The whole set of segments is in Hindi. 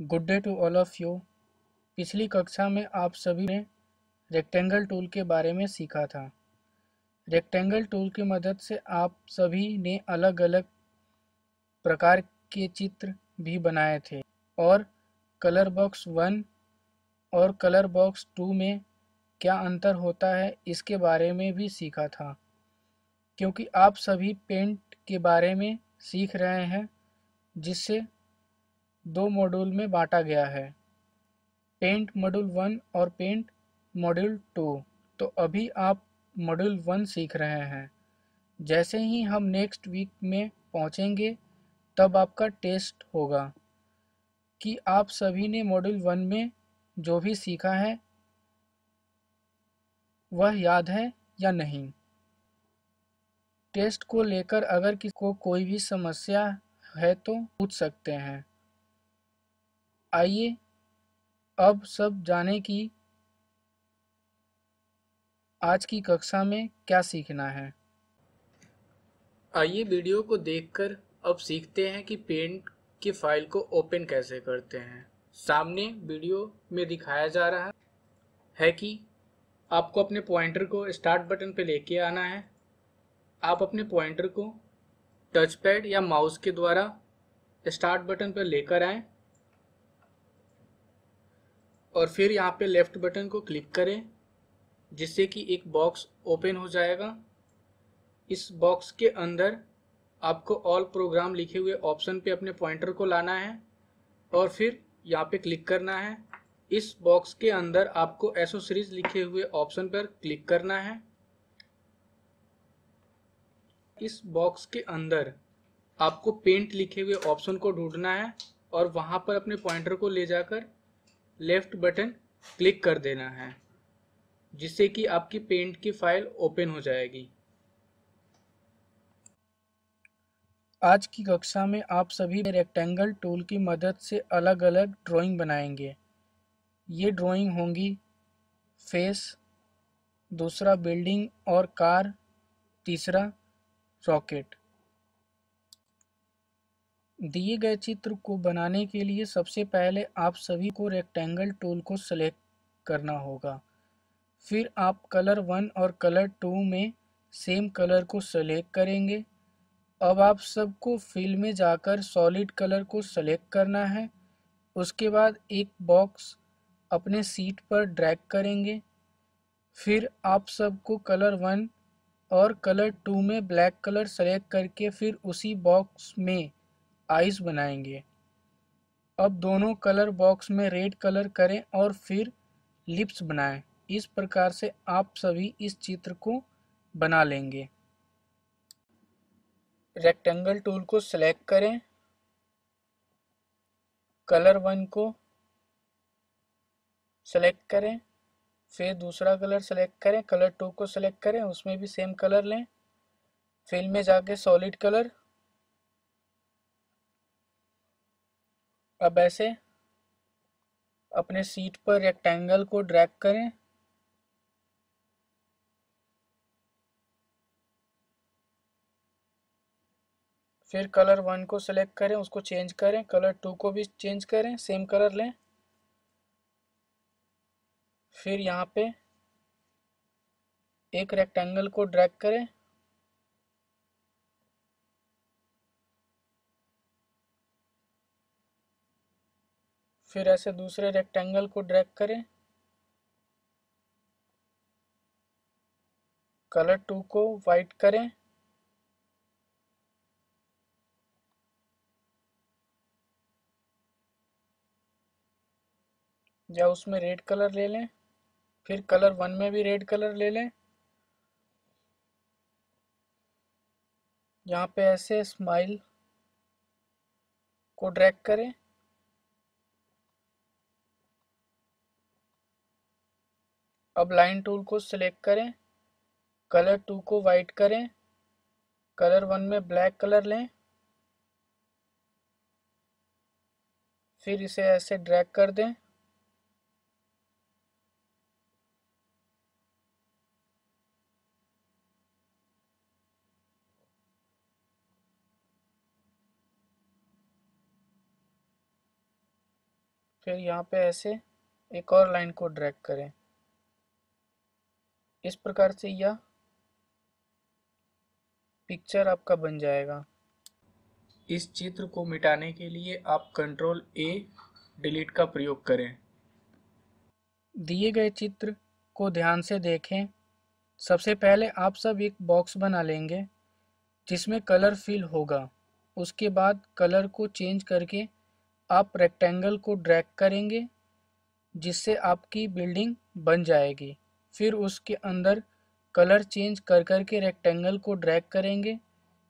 Good day to all of you. पिछली कक्षा में आप सभी ने रेक्टेंगल टूल के बारे में सीखा था। रेक्टेंगल टूल की मदद से आप सभी ने अलग अलग प्रकार के चित्र भी बनाए थे और कलर बॉक्स वन और कलर बॉक्स टू में क्या अंतर होता है इसके बारे में भी सीखा था। क्योंकि आप सभी पेंट के बारे में सीख रहे हैं, जिससे दो मॉड्यूल में बांटा गया है। पेंट मॉड्यूल वन और पेंट मॉड्यूल टू तो अभी आप मॉड्यूल वन सीख रहे हैं। जैसे ही हम नेक्स्ट वीक में पहुँचेंगे, तब आपका टेस्ट होगा कि आप सभी ने मॉड्यूल वन में जो भी सीखा है, वह याद है या नहीं। टेस्ट को लेकर अगर किसी को कोई भी समस्या है तो पूछ सकते हैं। आइए, अब सब जाने की आज की कक्षा में क्या सीखना है। आइए वीडियो को देखकर अब सीखते हैं कि पेंट की फ़ाइल को ओपन कैसे करते हैं। सामने वीडियो में दिखाया जा रहा है कि आपको अपने पॉइंटर को स्टार्ट बटन पर लेके आना है। आप अपने पॉइंटर को टच पैड या माउस के द्वारा स्टार्ट बटन पर लेकर आएँ। और फिर यहाँ पे लेफ़्ट बटन को क्लिक करें, जिससे कि एक बॉक्स ओपन हो जाएगा। इस बॉक्स के अंदर आपको ऑल प्रोग्राम लिखे हुए ऑप्शन पे अपने पॉइंटर को लाना है और फिर यहाँ पे क्लिक करना है। इस बॉक्स के अंदर आपको एसोसरीज लिखे हुए ऑप्शन पर क्लिक करना है। इस बॉक्स के अंदर आपको पेंट लिखे हुए ऑप्शन को ढूंढना है और वहाँ पर अपने पॉइंटर को ले जाकर लेफ़्ट बटन क्लिक कर देना है, जिससे कि आपकी पेंट की फ़ाइल ओपन हो जाएगी। आज की कक्षा में आप सभी रेक्टेंगल टूल की मदद से अलग अलग ड्राइंग बनाएँगे। ये ड्राइंग होंगी फेस दूसरा बिल्डिंग और कार तीसरा रॉकेट दिए गए चित्र को बनाने के लिए सबसे पहले आप सभी को रेक्टेंगल टूल को सेलेक्ट करना होगा। फिर आप कलर वन और कलर टू में सेम कलर को सेलेक्ट करेंगे। अब आप सबको फिल में जाकर सॉलिड कलर को सेलेक्ट करना है। उसके बाद एक बॉक्स अपने सीट पर ड्रैग करेंगे। फिर आप सबको कलर वन और कलर टू में ब्लैक कलर सेलेक्ट करके फिर उसी बॉक्स में आइस बनाएँगे। अब दोनों कलर बॉक्स में रेड कलर करें और फिर लिप्स बनाएँ। इस प्रकार से आप सभी इस चित्र को बना लेंगे। रेक्टेंगल टूल को सिलेक्ट करें। कलर वन को सेलेक्ट करें। फिर दूसरा कलर सेलेक्ट करें। कलर टू को सेलेक्ट करें। उसमें भी सेम कलर लें। फिल में जाके सॉलिड कलर अब ऐसे अपने सीट पर रेक्टेंगल को ड्रैग करें। फिर कलर वन को सेलेक्ट करें, उसको चेंज करें। कलर टू को भी चेंज करें सेम कलर लें। फिर यहाँ पे एक रेक्टेंगल को ड्रैग करें। फिर ऐसे दूसरे रेक्टेंगल को ड्रैग करें। कलर टू को वाइट करें। या उसमें रेड कलर ले लें। फिर कलर वन में भी रेड कलर ले लें। यहाँ पे ऐसे स्माइल को ड्रैग करें। अब लाइन टूल को सिलेक्ट करें। कलर टू को वाइट करें। कलर वन में ब्लैक कलर लें। फिर इसे ऐसे ड्रैग कर दें। फिर यहाँ पे ऐसे एक और लाइन को ड्रैग करें। इस प्रकार से यह पिक्चर आपका बन जाएगा। इस चित्र को मिटाने के लिए आप कंट्रोल ए डिलीट का प्रयोग करें। दिए गए चित्र को ध्यान से देखें। सबसे पहले आप सब एक बॉक्स बना लेंगे जिसमें कलर फिल होगा। उसके बाद कलर को चेंज करके आप रेक्टेंगल को ड्रैग करेंगे जिससे आपकी बिल्डिंग बन जाएगी। फिर उसके अंदर कलर चेंज कर कर के रेक्टेंगल को ड्रैग करेंगे,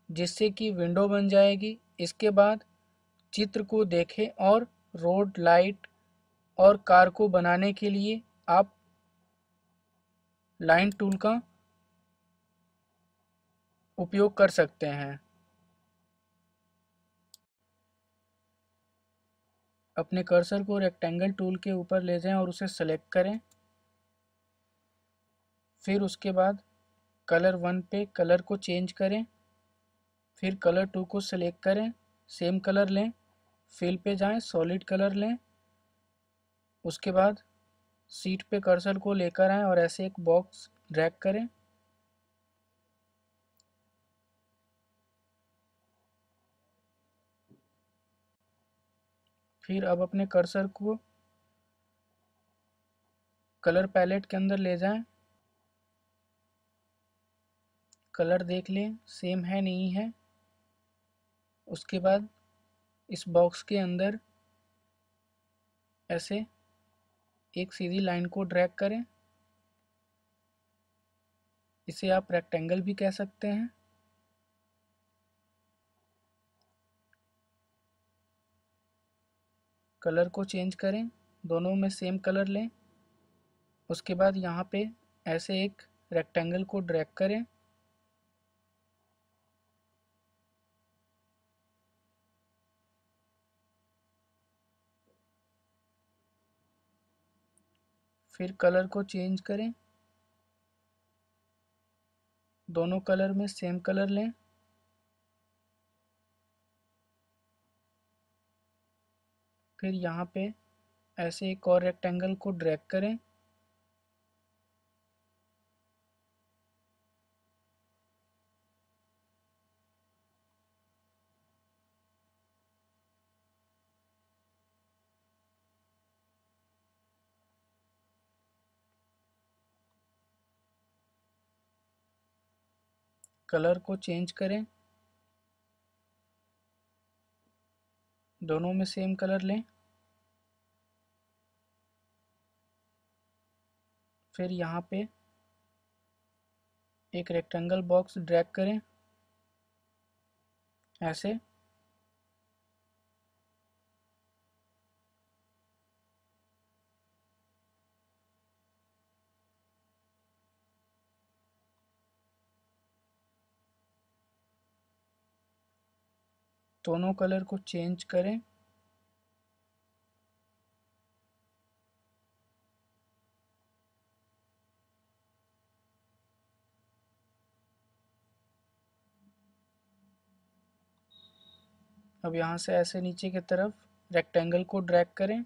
जिससे कि विंडो बन जाएगी। इसके बाद चित्र को देखें और रोड लाइट और कार को बनाने के लिए आप लाइन टूल का उपयोग कर सकते हैं। अपने कर्सर को रेक्टेंगल टूल के ऊपर ले जाएँ और उसे सेलेक्ट करें। फिर उसके बाद कलर वन पे कलर को चेंज करें। फिर कलर टू को सिलेक्ट करें। सेम कलर लें। फिल पे जाएँ सॉलिड कलर लें। उसके बाद सीट पे कर्सर को लेकर आएँ और ऐसे एक बॉक्स ड्रैग करें। फिर अब अपने कर्सर को कलर पैलेट के अंदर ले जाएँ। कलर देख लें, सेम है नहीं है। उसके बाद इस बॉक्स के अंदर ऐसे एक सीधी लाइन को ड्रैग करें। इसे आप रेक्टेंगल भी कह सकते हैं। कलर को चेंज करें, दोनों में सेम कलर लें। उसके बाद यहाँ पे ऐसे एक रेक्टेंगल को ड्रैग करें। फिर कलर को चेंज करें। दोनों कलर में सेम कलर लें। फिर यहाँ पे ऐसे एक और रेक्टेंगल को ड्रैग करें। कलर को चेंज करें। दोनों में सेम कलर लें। फिर यहाँ पे एक रेक्टेंगल बॉक्स ड्रैग करें। ऐसे। दोनों कलर को चेंज करें। अब यहाँ से ऐसे नीचे की तरफ़ रेक्टेंगल को ड्रैग करें।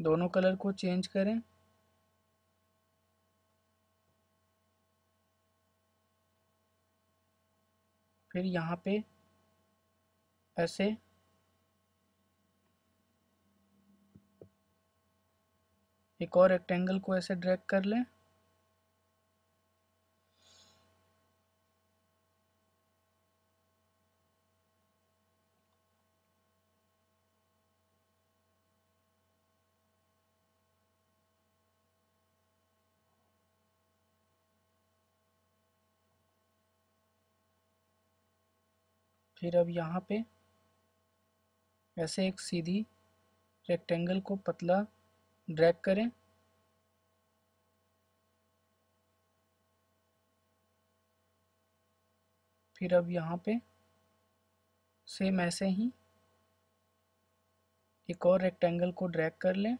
दोनों कलर को चेंज करें। फिर यहाँ पे ऐसे। एक और रेक्टेंगल को ऐसे ड्रैग कर लें। फिर अब यहाँ पे ऐसे एक सीधी रेक्टेंगल को पतला ड्रैग करें। फिर अब यहाँ पे सेम ऐसे ही एक और रेक्टेंगल को ड्रैग कर लें।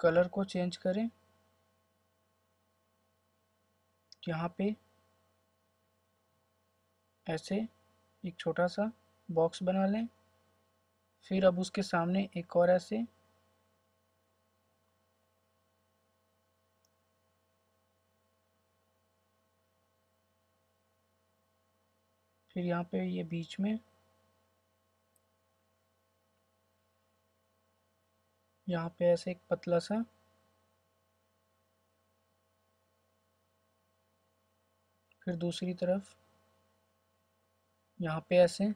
कलर को चेंज करें। यहाँ पे ऐसे एक छोटा सा बॉक्स बना लें। फिर अब उसके सामने एक और ऐसे फिर यहाँ पे ये बीच में यहाँ पे ऐसे एक पतला सा। फिर दूसरी तरफ़। यहाँ पे ऐसे।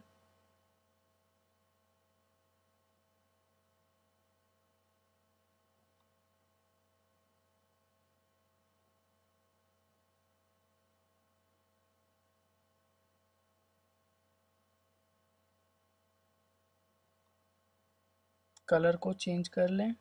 कलर को चेंज कर लें।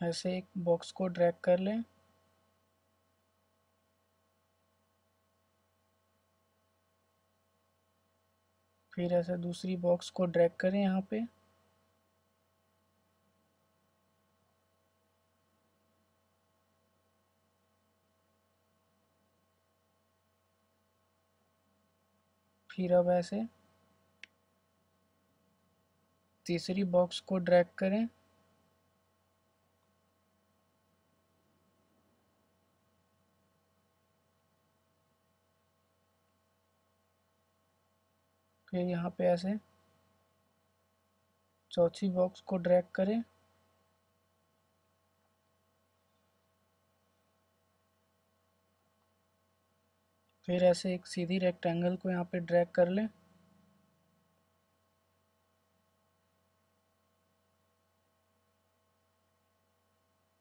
ऐसे एक बॉक्स को ड्रैग कर लें। फिर ऐसे दूसरी बॉक्स को ड्रैग करें यहाँ पे। फिर अब ऐसे तीसरी बॉक्स को ड्रैग करें। फिर यहाँ पे ऐसे। चौथी बॉक्स को ड्रैग करें। फिर ऐसे एक सीधी रेक्टेंगल को यहाँ पे ड्रैग कर लें।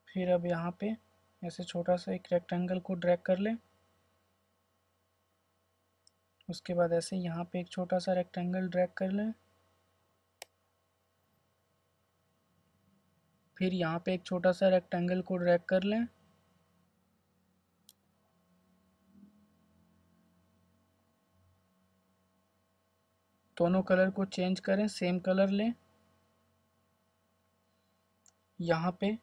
फिर अब यहाँ पे ऐसे छोटा सा एक रेक्टेंगल को ड्रैग कर लें। उसके बाद ऐसे यहाँ पे एक छोटा सा रेक्टेंगल ड्रैग कर लें। फिर यहाँ पे एक छोटा सा रेक्टेंगल को ड्रैग कर लें। दोनों कलर को चेंज करें सेम कलर लें। यहाँ पे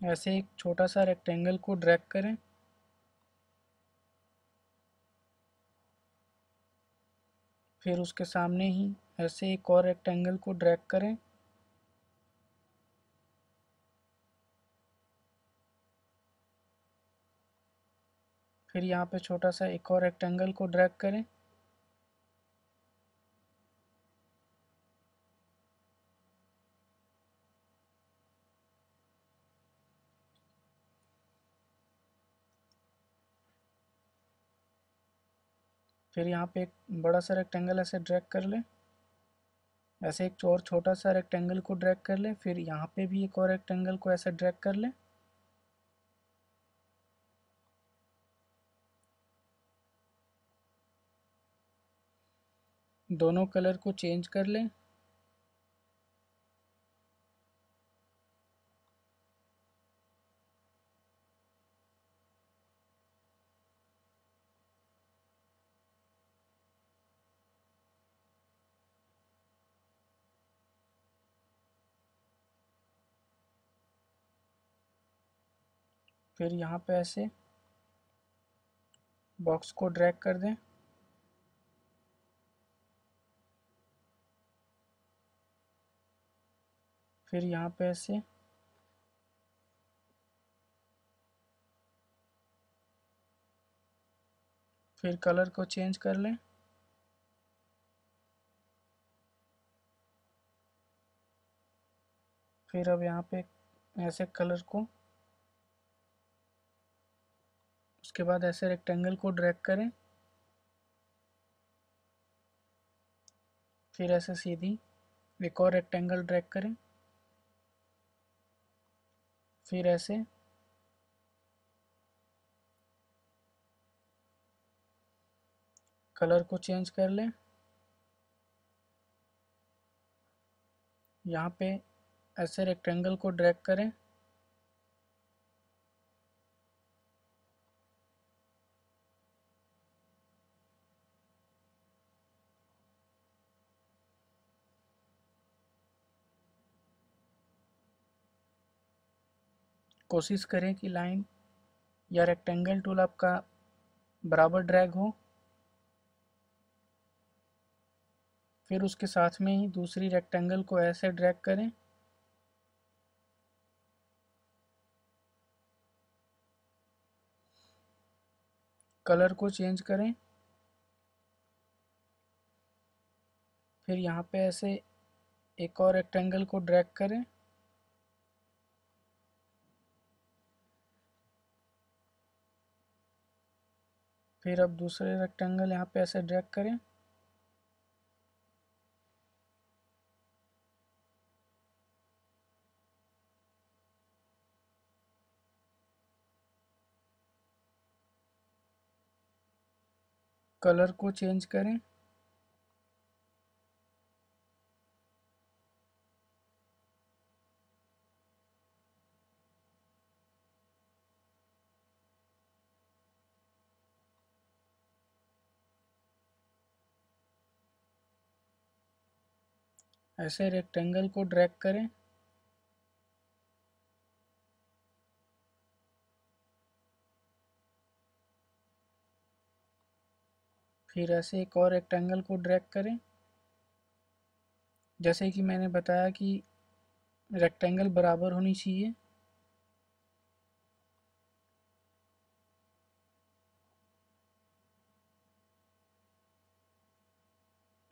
ऐसे एक छोटा सा रेक्टेंगल को ड्रैग करें। फिर उसके सामने ही ऐसे एक और रेक्टेंगल को ड्रैग करें। फिर यहाँ पे छोटा सा एक और रेक्टेंगल को ड्रैग करें। फिर यहाँ पे एक बड़ा सा रेक्टेंगल ऐसे ड्रैग कर लें। ऐसे एक और छोटा सा रेक्टेंगल को ड्रैग कर लें। फिर यहाँ पे भी एक और रेक्टेंगल को ऐसे ड्रैग कर लें। दोनों कलर को चेंज कर लें। फिर यहाँ पे ऐसे बॉक्स को ड्रैग कर दें। फिर यहाँ पे ऐसे फिर कलर को चेंज कर लें। फिर अब यहाँ पे ऐसे कलर को उसके बाद ऐसे रेक्टेंगल को ड्रैग करें। फिर ऐसे सीधी एक और रेक्टेंगल ड्रैग करें। फिर ऐसे। कलर को चेंज कर लें। यहाँ पे ऐसे रेक्टेंगल को ड्रैग करें। कोशिश करें कि लाइन या रेक्टेंगल टूल आपका बराबर ड्रैग हो। फिर उसके साथ में ही दूसरी रेक्टेंगल को ऐसे ड्रैग करें। कलर को चेंज करें। फिर यहाँ पे ऐसे एक और रेक्टेंगल को ड्रैग करें। फिर अब दूसरे रेक्टेंगल यहाँ पे ऐसे ड्रैग करें। कलर को चेंज करें। ऐसे रेक्टेंगल को ड्रैग करें। फिर ऐसे एक और रेक्टेंगल को ड्रैग करें। जैसे कि मैंने बताया कि रेक्टेंगल बराबर होनी चाहिए।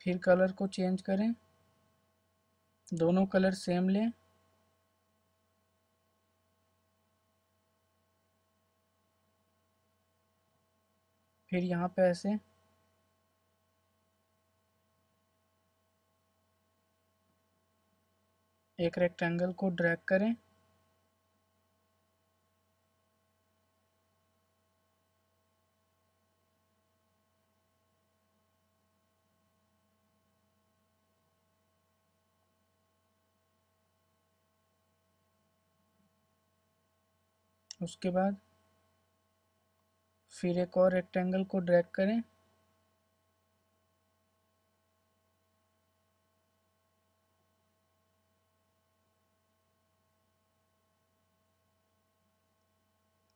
फिर कलर को चेंज करें। दोनों कलर सेम लें। फिर यहाँ पे ऐसे। एक रेक्टेंगल को ड्रैग करें। उसके बाद फिर एक और रेक्टेंगल को ड्रैग करें।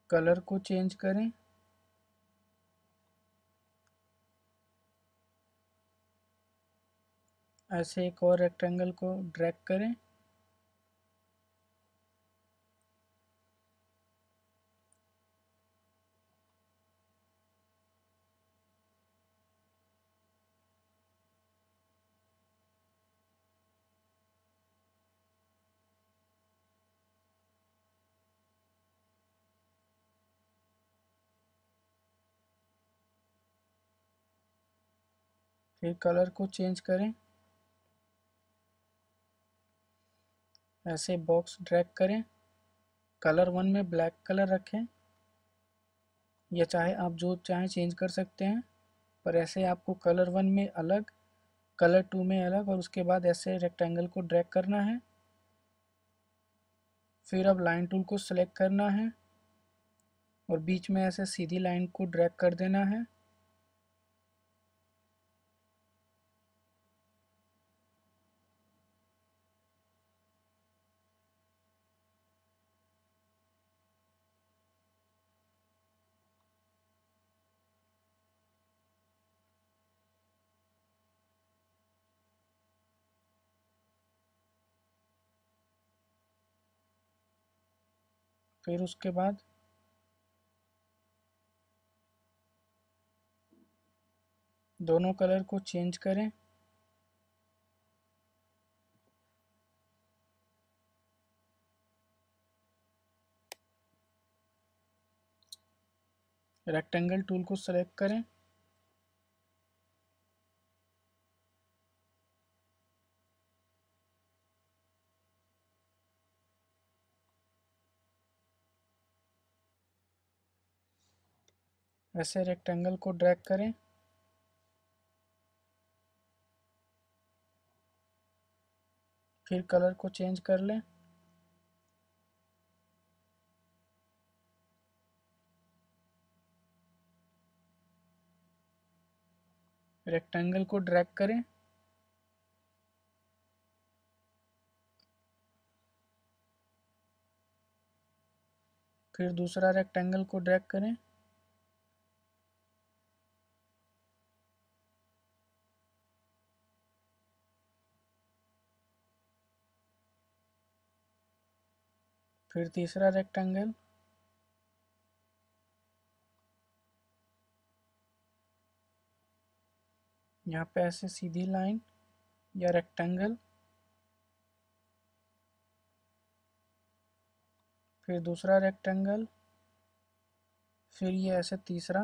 कलर को चेंज करें। ऐसे एक और रेक्टेंगल को ड्रैग करें। फिर कलर को चेंज करें। ऐसे बॉक्स ड्रैग करें। कलर वन में ब्लैक कलर रखें। या चाहे आप जो चाहें चेंज कर सकते हैं, पर ऐसे आपको कलर वन में अलग, कलर टू में अलग और उसके बाद ऐसे रेक्टेंगल को ड्रैग करना है। फिर अब लाइन टूल को सिलेक्ट करना है और बीच में ऐसे सीधी लाइन को ड्रैग कर देना है। फिर उसके बाद? दोनों कलर को चेंज करें। रेक्टेंगल टूल को सेलेक्ट करें। ऐसे रेक्टेंगल को ड्रैग करें। फिर कलर को चेंज कर लें। रेक्टेंगल को ड्रैग करें। फिर दूसरा रेक्टेंगल को ड्रैग करें। फिर तीसरा रेक्टेंगल यहाँ पे ऐसे सीधी लाइन या रेक्टेंगल फिर दूसरा रेक्टेंगल फिर ये ऐसे तीसरा।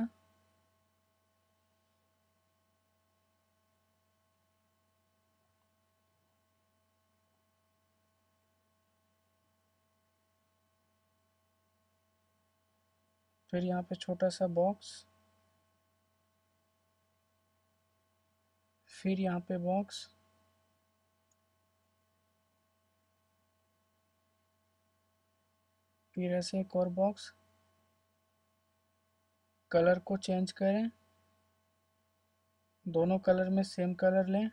फिर यहाँ पे छोटा सा बॉक्स फिर यहाँ पे बॉक्स फिर ऐसे एक और बॉक्स कलर को चेंज करें। दोनों कलर में सेम कलर लें।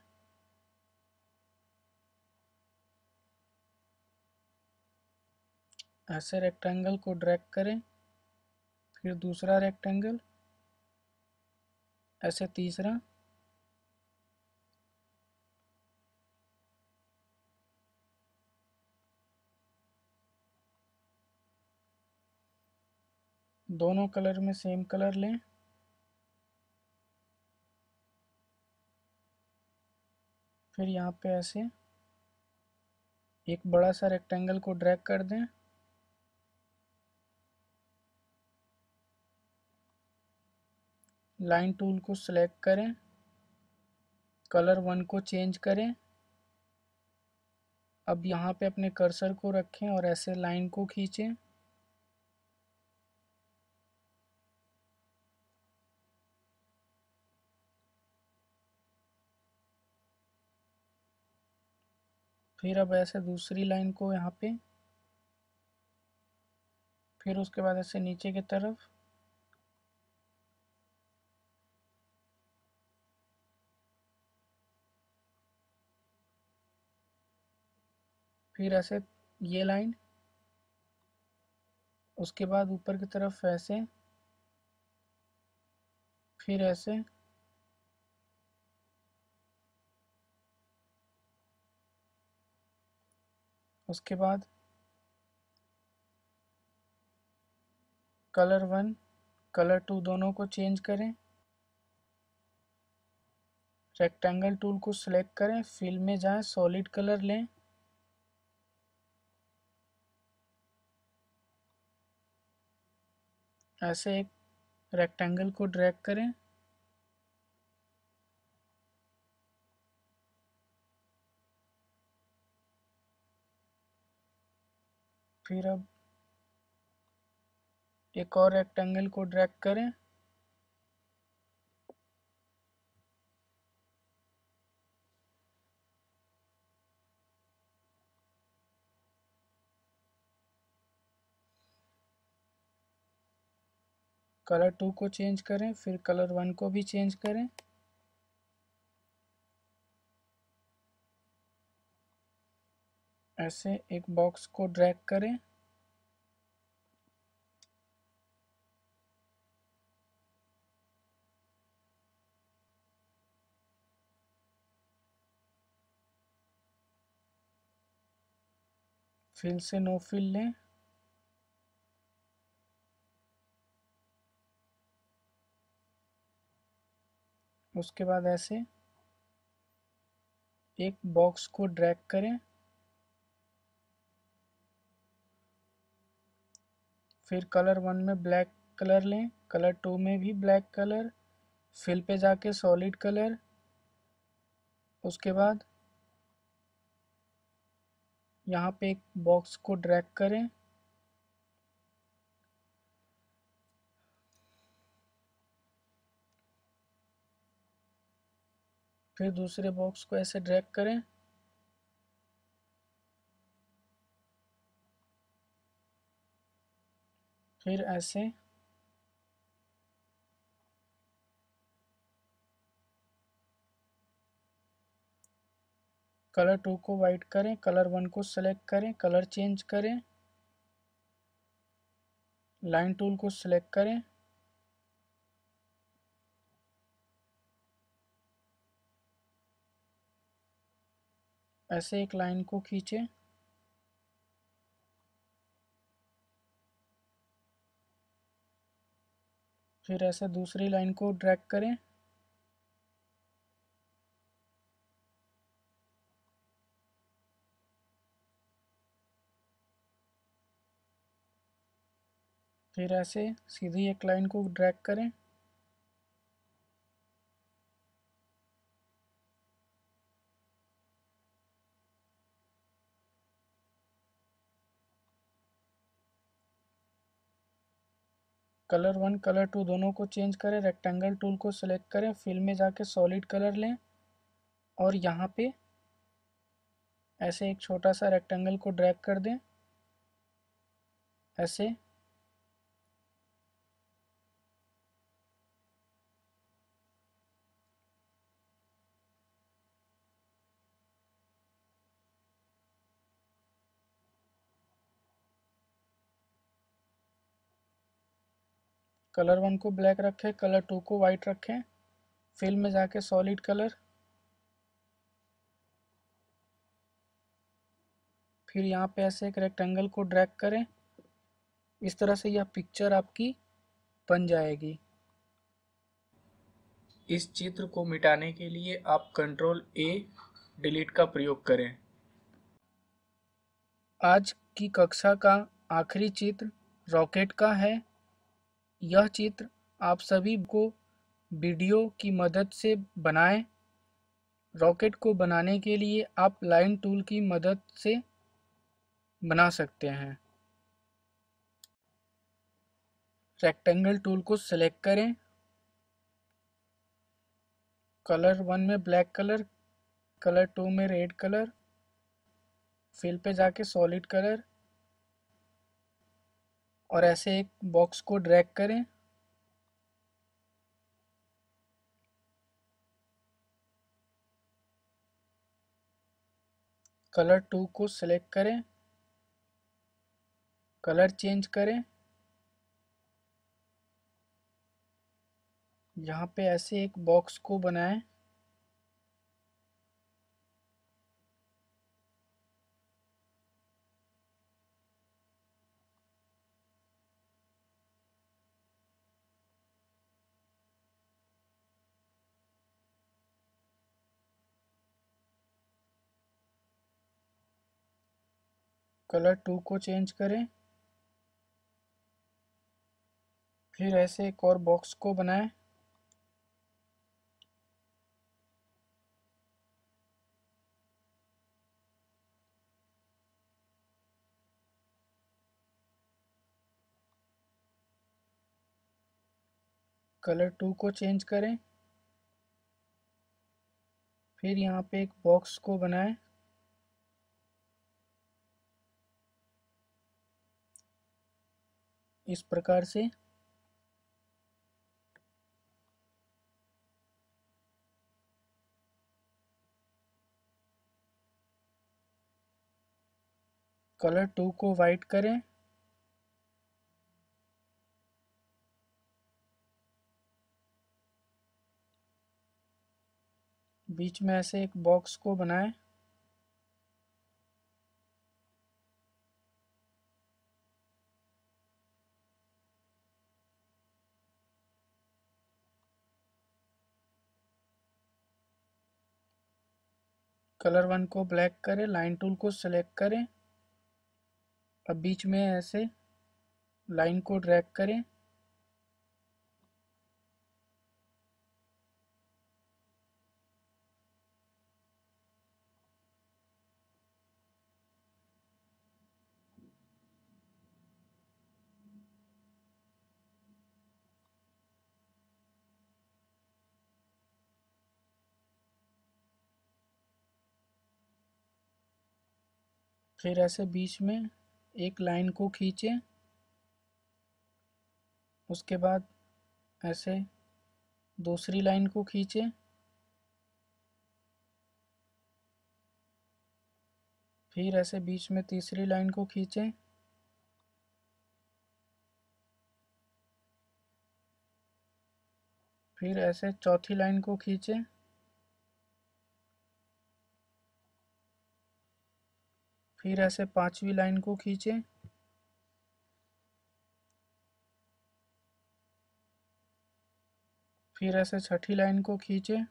ऐसे रेक्टेंगल को ड्रैग करें। फिर दूसरा रेक्टेंगल ऐसे तीसरा, दोनों कलर में सेम कलर लें। फिर यहाँ पे ऐसे एक बड़ा सा रेक्टेंगल को ड्रैग कर दें। लाइन टूल को सिलेक्ट करें, कलर वन को चेंज करें। अब यहाँ पे अपने कर्सर को रखें और ऐसे लाइन को खींचें। फिर अब ऐसे दूसरी लाइन को यहाँ पे, फिर उसके बाद ऐसे नीचे की तरफ़। फिर ऐसे ये लाइन, उसके बाद ऊपर की तरफ़ ऐसे, फिर ऐसे, उसके बाद कलर वन, कलर टू दोनों को चेंज करें। रेक्टेंगल टूल को सिलेक्ट करें फिल में जाएँ, सॉलिड कलर लें। ऐसे एक रेक्टेंगल को ड्रैग करें। फिर अब एक और रेक्टेंगल को ड्रैग करें। कलर टू को चेंज करें, फिर कलर वन को भी चेंज करें। ऐसे एक बॉक्स को ड्रैग करें। फिल से नो फिल लें। उसके बाद ऐसे एक बॉक्स को ड्रैग करें। फिर कलर वन में ब्लैक कलर लें। कलर टू में भी ब्लैक कलर फिल पे जाके सॉलिड कलर उसके बाद यहाँ पे एक बॉक्स को ड्रैग करें। फिर दूसरे बॉक्स को ऐसे ड्रैग करें। फिर ऐसे। कलर टू को वाइट करें कलर वन को सिलेक्ट करें कलर चेंज करें। लाइन टूल को सिलेक्ट करें। ऐसे एक लाइन को खींचें। फिर ऐसे दूसरी लाइन को ड्रैग करें। फिर ऐसे सीधी एक लाइन को ड्रैग करें। कलर वन, कलर टू दोनों को चेंज करें रेक्टेंगल टूल को सिलेक्ट करें फिल में जाके सॉलिड कलर लें और यहाँ पे ऐसे एक छोटा सा रेक्टेंगल को ड्रैग कर दें। ऐसे कलर वन को ब्लैक रखें, कलर टू को वाइट रखें। फिल में जाके सॉलिड कलर। फिर यहाँ पे ऐसे एक रेक्टेंगल को ड्रैग करें। इस तरह से यह पिक्चर आपकी बन जाएगी। इस चित्र को मिटाने के लिए आप कंट्रोल ए डिलीट का प्रयोग करें। आज की कक्षा का आखिरी चित्र रॉकेट का है। यह चित्र आप सभी को वीडियो की मदद से बनाएँ। रॉकेट को बनाने के लिए आप लाइन टूल की मदद से बना सकते हैं। रेक्टेंगल टूल को सिलेक्ट करें। कलर वन में ब्लैक कलर कलर टू में रेड कलर फिल पे जाके सॉलिड कलर और ऐसे एक बॉक्स को ड्रैग करें। कलर टू को सिलेक्ट करें। कलर चेंज करें। यहाँ पे ऐसे एक बॉक्स को बनाएँ। कलर टू को चेंज करें। फिर ऐसे एक और बॉक्स को बनाएँ। कलर टू को चेंज करें। फिर यहाँ पे एक बॉक्स को बनाएँ। इस प्रकार से। कलर टू को वाइट करें। बीच में ऐसे एक बॉक्स को बनाएँ। कलर वन को ब्लैक करें, लाइन टूल को सिलेक्ट करें। अब बीच में ऐसे लाइन को ड्रैग करें। फिर ऐसे बीच में एक लाइन को खींचें। उसके बाद ऐसे दूसरी लाइन को खींचें। फिर ऐसे बीच में तीसरी लाइन को खींचें। फिर ऐसे चौथी लाइन को खींचें। फिर ऐसे पांचवी लाइन को खींचें। फिर ऐसे छठी लाइन को खींचें।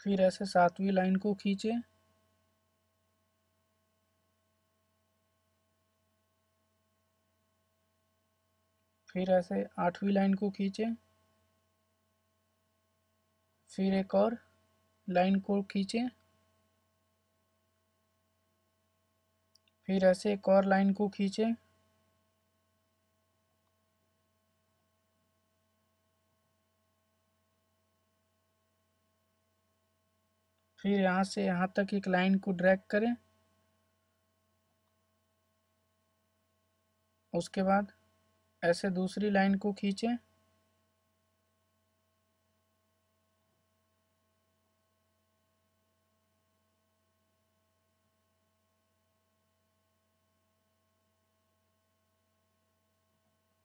फिर ऐसे सातवीं लाइन को खींचें। फिर ऐसे आठवीं लाइन को खींचें। फिर एक और। लाइन को खींचें। फिर ऐसे एक और लाइन को खींचें। फिर यहाँ से यहाँ तक एक लाइन को ड्रैग करें। उसके बाद ऐसे दूसरी लाइन को खींचें।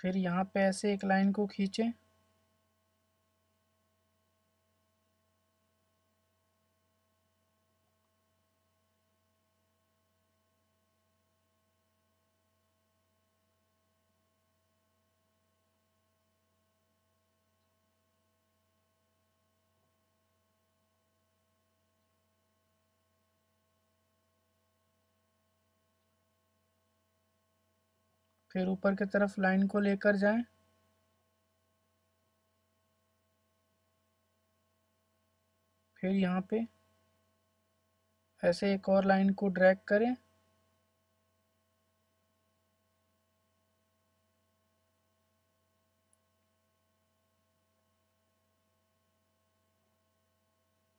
फिर यहाँ पे ऐसे एक लाइन को खींचें। फिर ऊपर की तरफ़ लाइन को लेकर जाएँ। फिर यहाँ पे ऐसे एक और लाइन को ड्रैग करें।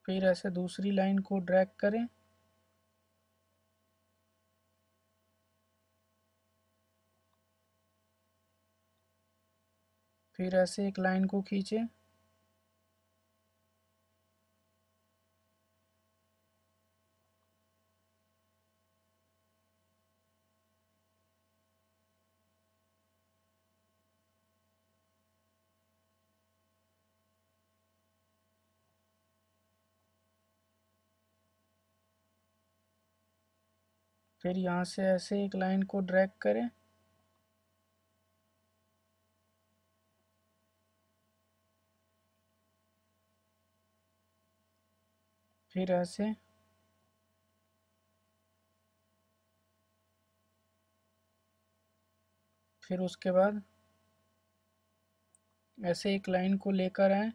फिर ऐसे दूसरी लाइन को ड्रैग करें। फिर ऐसे एक लाइन को खींचे। फिर यहाँ से ऐसे एक लाइन को ड्रैग करें। फिर ऐसे फिर उसके बाद ऐसे एक लाइन को लेकर आए।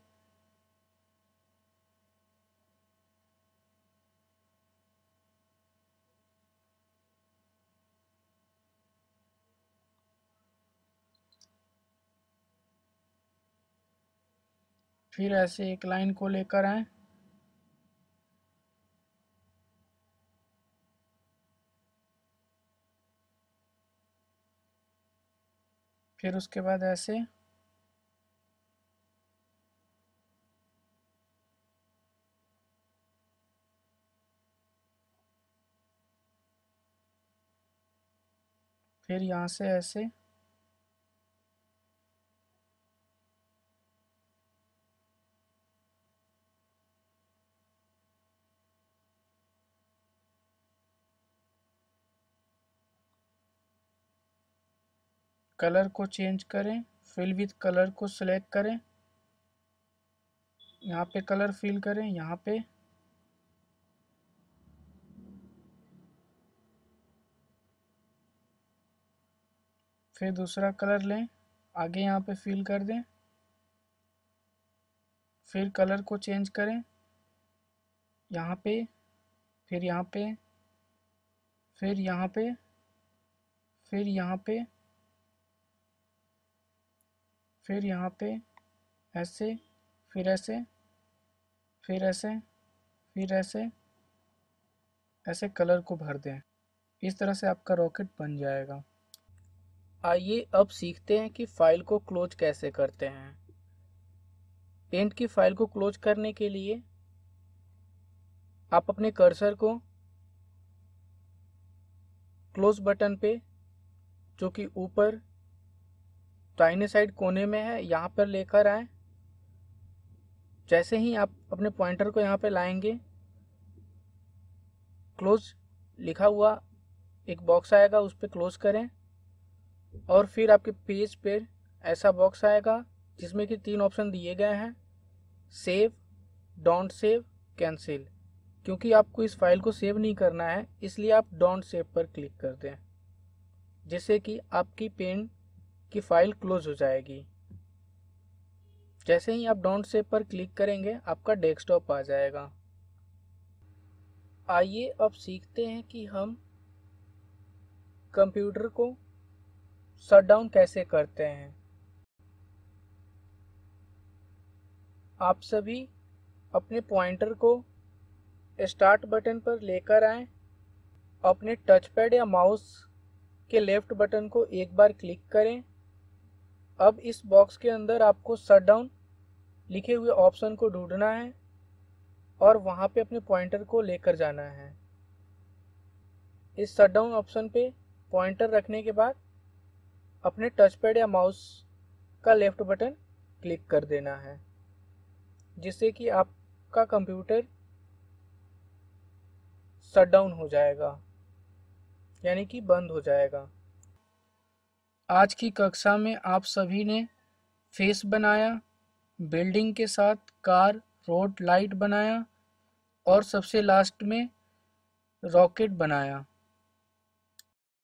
फिर ऐसे एक लाइन को लेकर आए। फिर उसके बाद ऐसे फिर यहाँ से ऐसे कलर को चेंज करें, फिल विथ कलर को सिलेक्ट करें। यहाँ पे कलर फिल करें, यहाँ पे। फिर दूसरा कलर लें, आगे यहाँ पे फिल कर दें। फिर कलर को चेंज करें, यहाँ पे, फिर यहाँ पे, फिर यहाँ पे, फिर यहाँ पे। फिर यहाँ पे ऐसे, फिर ऐसे फिर ऐसे फिर ऐसे ऐसे कलर को भर दें। इस तरह से आपका रॉकेट बन जाएगा। आइए अब सीखते हैं कि फ़ाइल को क्लोज कैसे करते हैं। पेंट की फ़ाइल को क्लोज करने के लिए आप अपने कर्सर को क्लोज बटन पे, जो कि ऊपर साइड कोने में है, यहाँ पर लेकर आए। जैसे ही आप अपने पॉइंटर को यहाँ पे लाएँगे, क्लोज लिखा हुआ एक बॉक्स आएगा, उस पर क्लोज करें और फिर आपके पेज पर ऐसा बॉक्स आएगा, जिसमें कि तीन ऑप्शन दिए गए हैं, सेव, डोंट सेव, कैंसिल। क्योंकि आपको इस फ़ाइल को सेव नहीं करना है, इसलिए आप डोंट सेव पर क्लिक कर दें, जिससे कि आपकी पेन की फ़ाइल क्लोज हो जाएगी। जैसे ही आप डोंट सेव पर क्लिक करेंगे, आपका डेस्कटॉप आ जाएगा। आइए अब सीखते हैं कि हम कंप्यूटर को शट डाउन कैसे करते हैं। आप सभी अपने पॉइंटर को स्टार्ट बटन पर लेकर आए। अपने टच पैड या माउस के लेफ़्ट बटन को एक बार क्लिक करें। अब इस बॉक्स के अंदर आपको शट डाउन लिखे हुए ऑप्शन को ढूंढना है और वहाँ पे अपने पॉइंटर को लेकर जाना है। इस शट डाउन ऑप्शन पे पॉइंटर रखने के बाद अपने टच पैड या माउस का लेफ़्ट बटन क्लिक कर देना है, जिससे कि आपका कंप्यूटर शट डाउन हो जाएगा, यानी कि बंद हो जाएगा। आज की कक्षा में आप सभी ने फेस बनाया, बिल्डिंग के साथ कार, रोड, लाइट बनाया और सबसे लास्ट में रॉकेट बनाया।